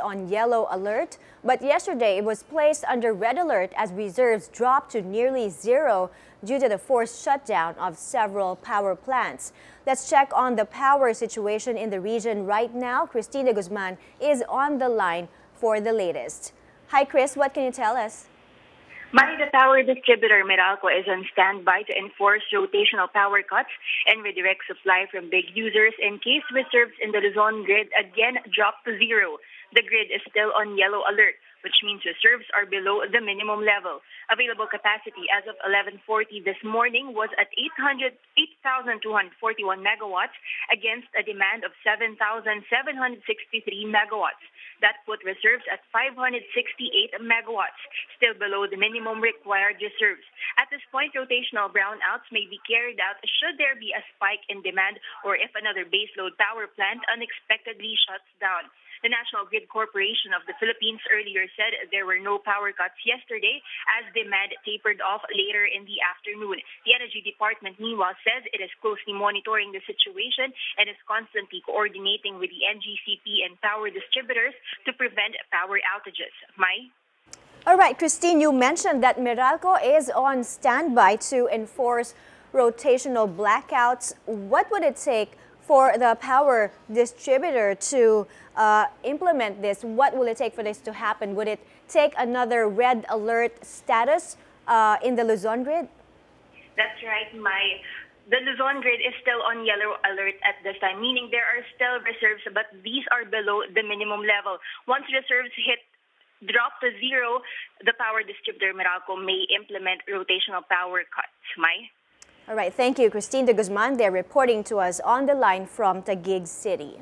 on yellow alert, but yesterday it was placed under red alert as reserves dropped to nearly zero due to the forced shutdown of several power plants. Let's check on the power situation in the region right now. Kristine De Guzman is on the line for the latest. Hi, Kris. What can you tell us? Mani, the power distributor Meralco is on standby to enforce rotational power cuts and redirect supply from big users in case reserves in the Luzon grid again drop to zero. The grid is still on yellow alert which means reserves are below the minimum level. Available capacity as of 11:40 this morning was at 800 8,241 megawatts against a demand of 7,763 megawatts. That put reserves at 568 megawatts, still below the minimum required reserves. This point, rotational brownouts may be carried out should there be a spike in demand or if another baseload power plant unexpectedly shuts down. The National Grid Corporation of the Philippines earlier said there were no power cuts yesterday as demand tapered off later in the afternoon. The Energy Department, meanwhile, says it is closely monitoring the situation and is constantly coordinating with the NGCP and power distributors to prevent power outages. Mai? All right, Kristine, you mentioned that Meralco is on standby to enforce rotational blackouts. What would it take for the power distributor to uh, implement this? What will it take for this to happen? Would it take another red alert status uh, in the Luzon grid? That's right, my. The Luzon grid is still on yellow alert at this time, meaning there are still reserves, but these are below the minimum level. Once reserves hit zero, the power distributor Meralco may implement rotational power cuts. Mai? All right, thank you, Kristine de Guzman. They're reporting to us on the line from Taguig City.